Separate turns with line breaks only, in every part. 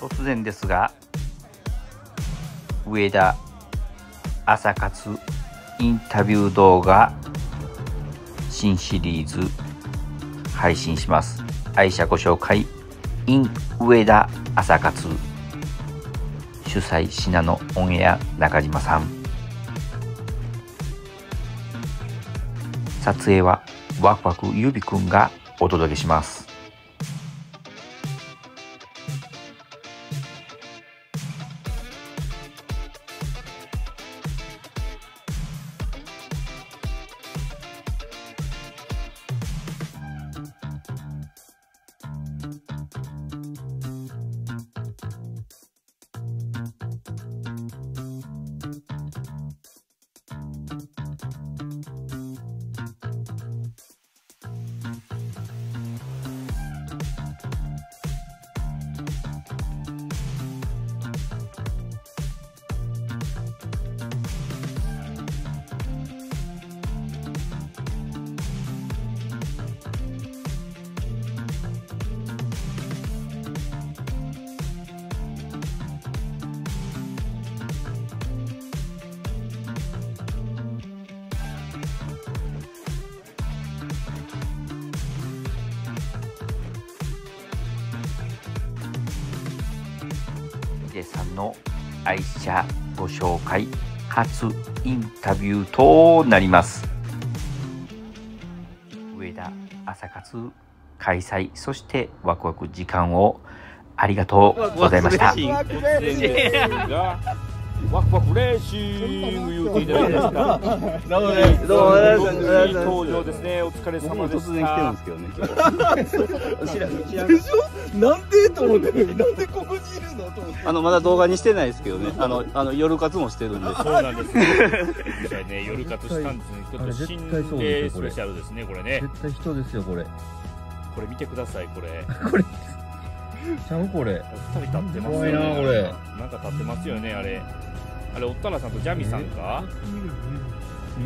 突然ですが上田朝活インタビュー動画新シリーズ配信します。愛車ご紹介 in 上田朝活主催信濃オンエア中島さん。撮影はワクワクゆびくんがお届けします。ヒデさんの愛車ご紹介初インタビューとなります。上田朝活開催そしてワクワク時間をありがとうございました
ワクワクレーシング言うていただいてますか。
どうもね、どうもね、
登場ですね。お疲れ様でした。
突然来てるんですけどね、知らん、知らん。でしょなんでと思って、なんでここにいるの？と思って。あの、まだ動画にしてないですけどね、あの、あの、夜活もしてるんで。
そうなんです。今回ね、夜活したんですね。ちょっと心霊スペシャルですね、これね。
絶対人ですよ、これ。
これ見てください、これ。
これ。ちゃうこれ。
二人立ってますよね。
怖いな、これ。
なんか立ってますよね、あれ。あれ、おったらさんとジャミさんか？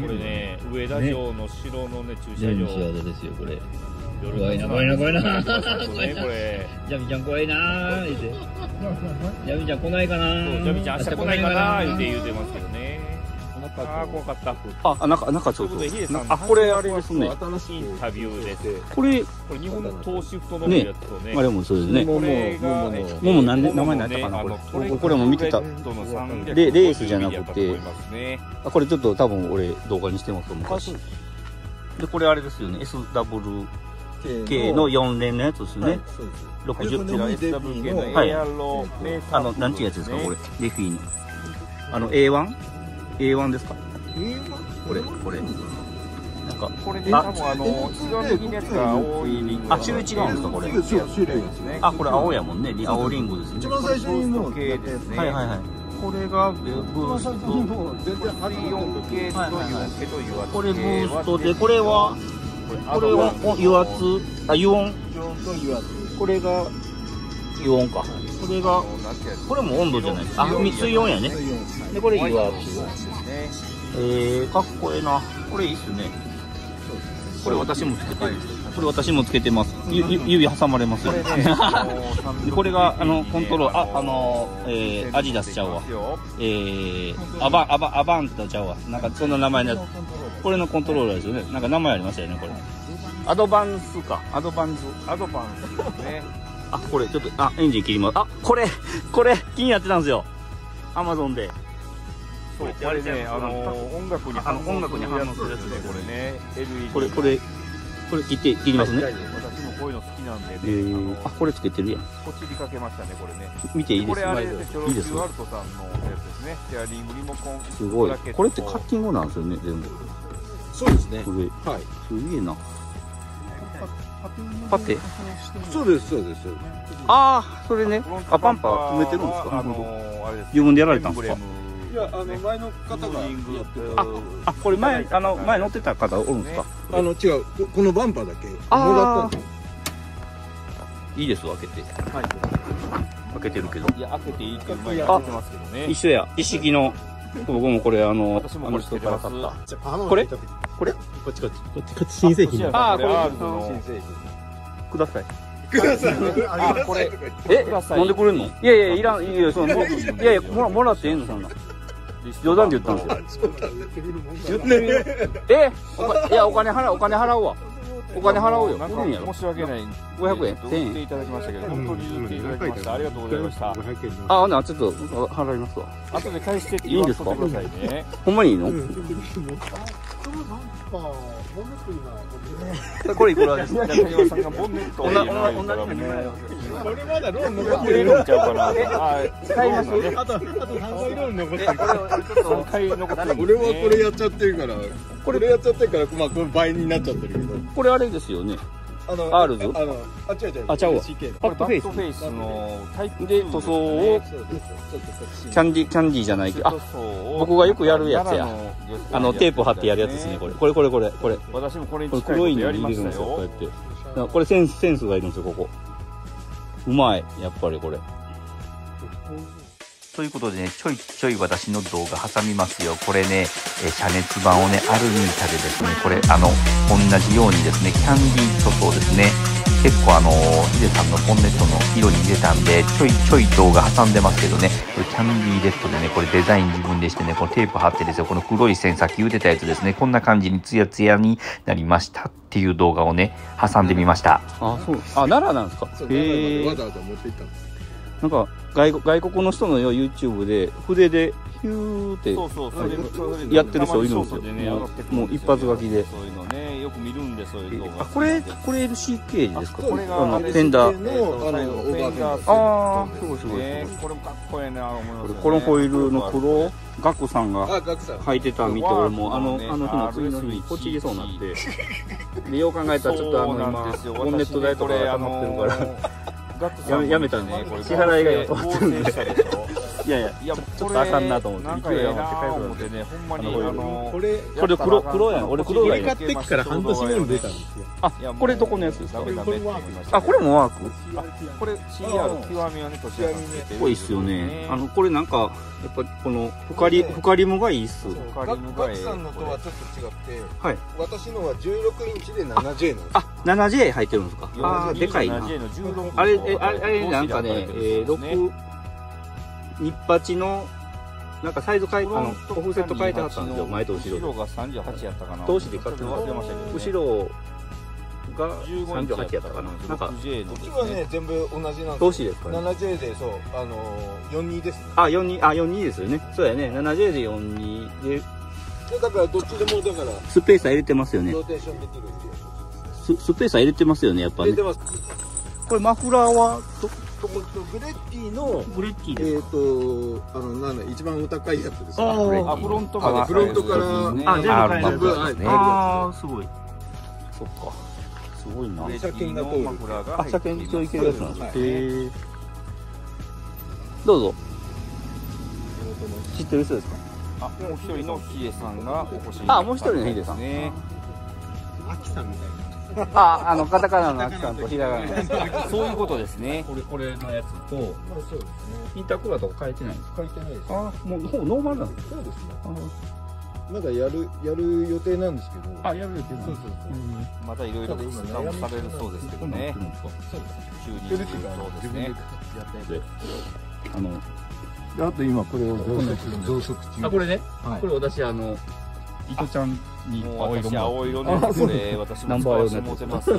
これね、上田城の城のね、駐車場。
ですよ、これ。
夜
怖いな怖いな怖いな
ね、これ。
ジャミちゃん怖いなー、言うて。ジャミちゃん来ないかな。
ジャミちゃん明日来ないかな言うて言うてますけどね。ああ、怖かった。
あ、なんか、なんかちょっと。
ということでヒデさん。
あ、これあれですね。
インタビューです。
これ、
これ日本の投資太のやつとね。
あれもそうですね。
これが、
ももなんで名前何やったかなこれ。これも見てた。レレースじゃなくて。あこれちょっと多分俺動画にしてます昔。でこれあれですよね。SWK の4連のやつですね、60
こちら SWK の。
はい。
エアロメーター。
あのなんちゅうやつですかこれ。レフィーの。あの A1?A1 ですか？これこれ。なんか
これね、多分あの、一番右のやつが青いリング。
あ種類違うんですかこれ？
種類ですね。
あこれ青やもんね。青リングですね。
一番最初にの系ですね。
はいはいはい。これがブースト
全然ハリ4系と4系と油圧
これブーストでこれはこれはお油圧？あ油温？これが油温か。これがこれも温度じゃない。ですあみ水温やね。でこれ油圧えー、かっこええな。これいいっすね。これ私もつけてる。これ私もつけてます。指挟まれますよ。
ね、
で これがあのコントロール。ああのえー、アジダスちゃうわ。えー、アバンアバンアバンとちゃうわ。なんかそんな名前のやつ。これのコントローラーですよね。なんか名前ありましたよねこれ。アドバンスか。アドバンス。
アドバンスですね。
あこれちょっとあエンジン切りますあこれこれ気になってたんですよアマゾンで
そう、これね、あの、音楽に
あの音楽に反応するやつ
で、これね、LED。
これこれこれ切って切りますね、
私もこういうの好きなんでね、
えー、あこれつけてるやん
こっちにかけましたね、これね。
見ていいですか
これあれですね、
いいです
チョロキューアルトさんのやつですね。シェアリングリモコン。
すごいこれってカッティングなんですよね全部
そうですね
こ。れ
はい。
すげえなパテ？
そうです、そうです。
ああそれね。あパンパー止めてるんですか？
あのあれです
自分でやられたんですか？
いや、あの、前の方がやって
ああこれ前あの前乗ってた方おるんですか？
た。あの、違う、ここのバンパーだけ。もらったんです
いいです開けて。
はい。
開けてるけど。
いや、開けていいって前に開けてますけどね。
一緒や。一式の。僕もこれあのあの人から買っ
じゃあ、
これ？
こ
これ？
こっちこっち。こっち、こっち新製品。
あーこれ
アルトの
新製品。
たください
ください。
あこれ
え
ください
なんでくれんの？いやいやいらんいやいやそのもいやいやもらもらってええのそんな？冗談で言ったんですよ言ってみようえおかいやお金払うお金払うわお金払おうよ。
なんか申し訳ない。
500円1000円。
送っていただきましたけど本当に譲っていただきました。ありがとうございました
あほんならちょっと払いますわ。
後で返してって言わせてくださいね。
ほんまにいいの？これいくらですか？
中島さんがボンネットを入れ
まだローン
入れるんちゃうかな。あ
買います？
あと、あと3回ローン残ってる。
3回残ってるんですね。
俺はこれやっちゃってるから、これやっちゃってるから、まあ、これ倍になっちゃってるけど。
これあれですよね。
あの、
アールズ
あの、あ、違う違う。
あちゃうわ。ッドフェイス。
バッドフェイスのタイプ
で塗装をキャンディキャンディーじゃないけど。あ僕がよくやるやつや。あのテープ貼ってやるやつですねこれ。これこれこれこれ。
私もこれに
これ
近いこと
黒いの
やりました
入れるんですよこうや
よ
って。これセンスセンスがいるんですよここ。うまいやっぱりこれ
ということでね、ちょいちょい私の動画挟みますよ。これね、えー遮熱板をね、アルミ板でですね、これ、あの、同じようにですね、キャンディー塗装ですね。結構あの、ヒデさんのボンネットの色に入れたんで、ちょいちょい動画挟んでますけどね、これキャンディーレッドでね、これデザイン自分でしてね、このテープ貼ってですよ、この黒い線、さっき言ってたやつですね、こんな感じにツヤツヤになりましたっていう動画をね、挟んでみました。
あそうあ奈良なんですか？
そう
へえ
わざわざ持って行ったんです。
なんか外国外国の人のよ YouTube で筆でヒューって
そうそうそれ
やってる人いるんですよ。もう一発書きで。
そういうのね。よく見るんでそういう動画。
あこれこれ LCK ですか？
これが
あのフェンダー。
の、あの、オーバーフェンダー。
あーすごいすごい
これもかっこいいな思います
これホイールの黒ガクさん。が。履いてた見て俺もあのあの日の次の日にこっち行きそうになって。でよう考えたらちょっとあの今ボンネット代とかが溜まってるから やめやめたん で支払いが今止まってるんでいやいや
いや
ちょっとあかんなと思って勢い余って帰る
思ってねほんまに
あの
あの
これ、
これ黒黒やん俺黒がいい。
買ってきから半年後に出たんですよ。
あこれどこのやつですか？あこれもワーク？
これ CR 極みはね年明
かっこいいっすよね。あのこれなんかやっぱこの光り光りもがいいっす。
カリムがええ
さんのとはちょっと違って、
はい。
私のは16インチで 7J なんです。
あ 7J 入ってるんですか？あーでかいな。
7J の16
あれえあれあれなんかねえー、
六
6日八のなんかサイズ変えあのオフセット変えてはったんですよ。前と後ろで。
後ろが38やったかな。
同士で買って
ましたけどね。
後ろが
15インチ
38やったかな。なんか
6J の
こっちはね、全部同じなんです
同士ですかね。
7J で、そう、あのー、42ですね。
あ42あ42ですよね。そうやね。7J で42で。
でだから、どっちでも、だから、
スペーサー入れてますよね。
ローテーションできるっていう。
ススペーサー入れてますよねやっぱね。
入れてます。
これマフラーはど
えっとグレッティの、
グレッティ
えっ、と、あの、なんだ、一番お高いやつですね。
あー。
あフロント
あのフロントから
あ全部
あ
変える
全部ですね。
ああすごい。そっか。すごいな。
車検が通る。
あ車検一応いけるやつなんですか
はい
へえどうぞ。知ってる人ですか？
あもう一人のヒデさんがお越しに
あもう一人のヒデさん。
ね
アキさんみたい
ああのカタカナのアキさんとひらがな
そういうことですね
これこれのやつと
な。まあ、そうですね。
インタークーラーとか変えてないんですか？
書いてないです。
あもうほぼノーマルなんです
そうですね。
あ
まだやる、やる予定なんですけど。
あやるって
そうそうそう。
またいろいろ質問されるそうですけどね
そうです。
急にそうですね
自分でやったや
あの
つ。あと今これを増殖中。
あこれね、
はい
これ私あの伊藤ちゃんに
もう私
青色も
青色のやつで私も使わせてもてます。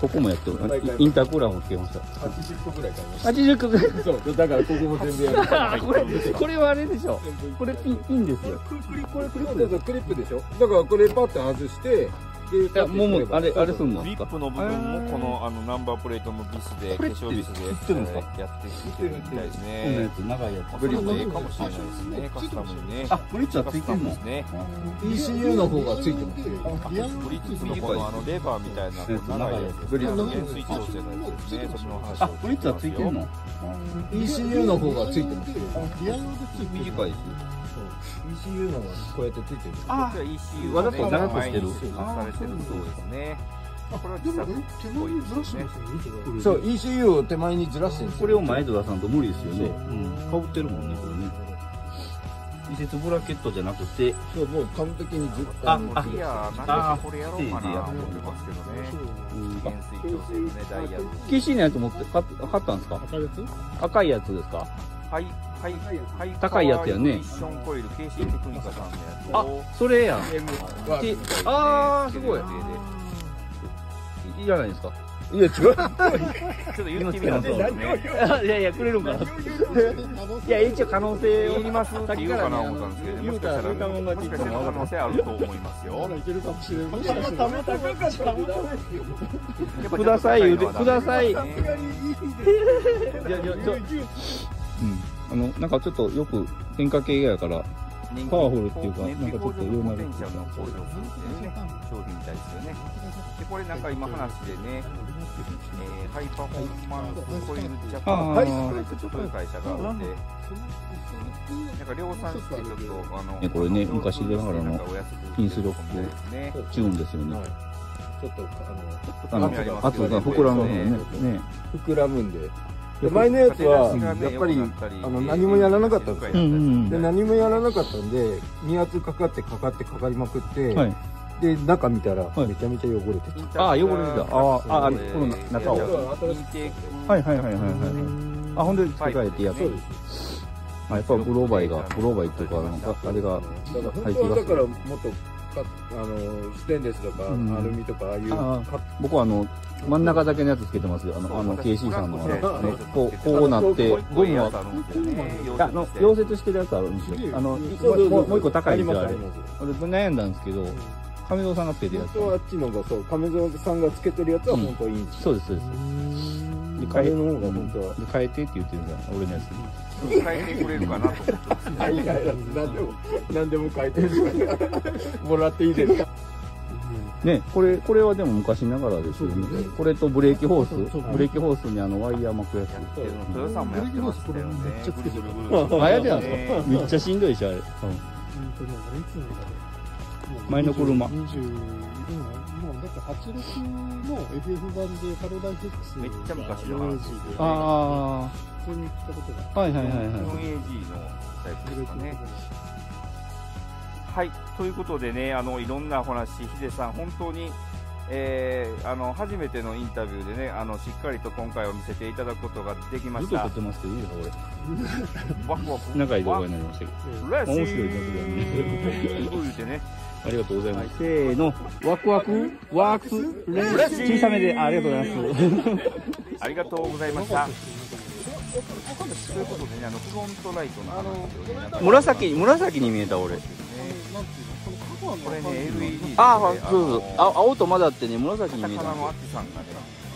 ここもやってる。インタークーラーもつけました
80個ぐらい買いまし
80個ぐらい。
た。そう、だからここも全部やる。
これこれはあれでしょ。これピンピンですよ。
これクリップそうそうクリップでしょ。だからこれパッと外して、で、
いやもうもうあれあれすんの？
リップの部分もこのあのナンバープレートのビスで化粧ビスで
売ってるんですか？
やってきてるみたいです
こんな
ね
やつ長いやつ
ブリッジかもしれないですねカスタムにね
あブリッジはついてんの？
ですね
ECU の方がついてますよ。
ブリッジのこのあのレバーみたいな長いやつ
ブリッジの
減水調整のやつですねそっちの話を
あブリッジはついてんの
？ECU の方がついてますよ。
短いです
ECU のこうやってついてる。
あ。
こっちは ECU
わざと長くしてる。
そうですねこれは自作っぽいですね。
そう、ECU を手前にずらしてるんですよ。
これを前と出さんと無理ですよね。う。んかぶってるもんねこれね。移設ブラケットじゃなくて、
そう、もう完璧にずっと。
ああ
いやなんかこれやろうかなと思ってますけどね。減衰強制のね。ダイヤ
KC のやつ持って買っ買ったんですか？
赤いやつ。
赤いやつですか？
はいはいはい
高いやつやねあ
を、
それやん。あー、すごい。いいじゃないですか？
いや、違う。
ちょっと言ってみね
いやいや、くれるんかな？いや、一応可能性を
いりますって言うかな思ったんですけど、もしかしたら、
言うたも
可能性あると思いますよ。
いけるかもしれんもしかしたら
ください言うてください
ね
いやいや、ちょ、うん。あの、なんかちょっとよく変化系やから、パワフルっていうかなんかちょっといろんな
ポテンシャルの向上するっていうね、商品に対してね。で、これなんか今話でね、えー、ハイパフォーマンスコイルジャパン、
はい
これちょっという会社があって、なんか量産してちょっと、あの、
ねこれね昔ながらのピンスロック
で。
チューンですよね。
ちょっと、あ
あの、
あります
圧が膨らむのね。ね。
の、膨らむんで。で前のやつは、やっぱり、あの、何もやらなかったんですよ。
うんうん
で、何もやらなかったんで、二圧かかってかかってかかりまくって、
はい。
で、中見たら、
はい
めちゃめちゃ汚れてて。
ああ、汚れてた。ああ、ああ、この中を。
イ
はいはいはいはいはい。あ、ほんで付け替えてやつ。
そうです。
あ、やっぱグローバイが、グローバイっていうか、なんか、あれが、
だから本当はだからもっとかあのステンレスとか、
うん。
アルミとかああいう
あ
か
僕はあの、真ん中だけのやつつけてますよ。あの、あの、KC さんの、あの、ね、こう、こうなって、ゴムは、あの、溶接してるやつあるんですよ。あの、もうもうもう一個高いんですよ、あれ。
あります
俺悩んだんですけど、亀蔵さんがつけてるやつ。
本当はあっちのがそう亀蔵さんがつけてるやつは本当はいいんです
そうです、そうです。で、
あれ
変え、
の方が本当は
で変えてって言ってるんだよ、俺のやつ。に。
変えてくれるかなと思って。
何でも。何でも書いてる。もらっていいですか？
ね、これ、これはでも昔ながらですよね。これとブレーキホース、ブレーキホースにあの、ワイヤー巻くやつ。
豊さん。もやってましたよね。ぐるぐるぐるぐる。
あ、やってたんですか？めっちゃしんどいし、あれ。うん前の車
20、今、今、だって86の FF 版でハロダイフ X
めっちゃ昔の話
で、
あ
普通に来たことが
あ、はいはいはいはい。
4AG のタイプですかね。はい、ということでね、あのいろんなお話、ヒデさん、本当に、えーあの初めてのインタビューでね、あのしっかりと今回を見せていただくことができました
ずっと撮っ。てますけど、いいですか、
ワクワク。
これ。長い動画になりましたけど。面白いです
言うてね、
ありがとうございます。せーの、ワクワク、ワークス、レッシー小さめで、あありがとうございます。
ありがとうございました。ということでね、あのフロントライトの話
紫、紫に見えた、俺。
これね、LED で、
ああ、そうそう。
あ
あ青と混ざってね、紫に
の、
見えた
カタカナのアッチさんがね、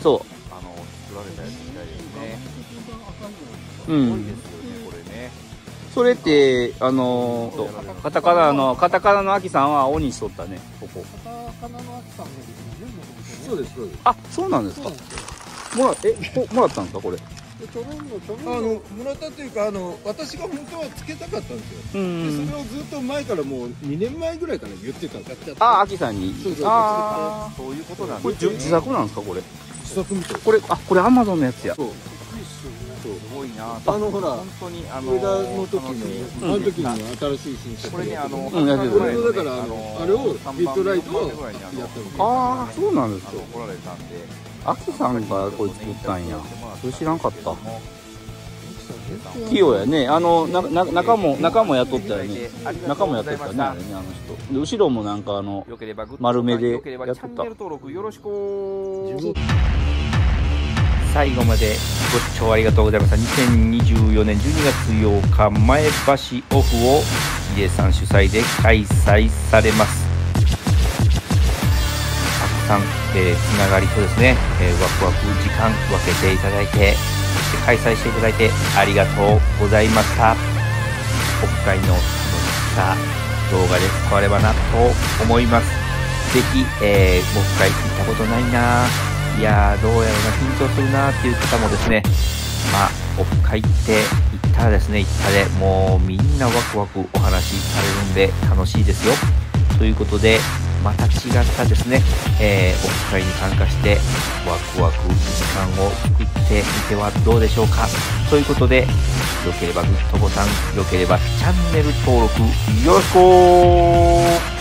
そ
あの、作られたやつみたいですね。
う。ん。それって、あのー、カタカナの、カタカナのアキさんは青にしとったね、ここ。
カタカナの秋さんがですね、
そうですそうです
あ、そうなんですか。もら、え、こもらったんですか、これ。
あ
の、
のもらったというかあの私が本当はつけたかったんですよ
うん
でそれをずっと前からもう2年前ぐらいから言ってたんですよ
あ、アキさんに
そうそう。
あ
そういうことなん
ーこれ
です
自自作なんですか、これ。
自作みたい
これ、あ、これアマゾンのやつや。
そう
いな
あのほら
本当に、あの、
上田の時
あ
のあの時に新しい新車
これね、あの、
うんやってる
これのだからあのあれをヘッドライトを
やった
ああ、そうなんですよ
あられたんで、
アキさんがこれ作ったんや。それ知らんかった。器
器
用やね。あの、な、な、中も、中もやっとったよね。中もやっとったね、あ
ね
れね、あの人。で、後ろもなんかあの、丸めでやっとった
最後までご視聴ありがとうございました2024年12月8日前橋オフをヒデさん主催で開催されます。たくさん、えーつながりとですね、えーワクワク時間分けていただいてそして開催していただいてありがとうございました。オフ会の楽しさ動画で使わればなと思います。ぜひ、えー、オフ会行ったことないな。いやー、どうやら、緊張するなーっていう方もですね、まあ、オフ会って行ったらですね、行ったで、もうみんなワクワクお話しされるんで楽しいですよ。ということで、また違ったですね、えー、オフ会に参加してワクワク時間を作ってみてはどうでしょうかということでよければグッドボタンよければチャンネル登録よろしく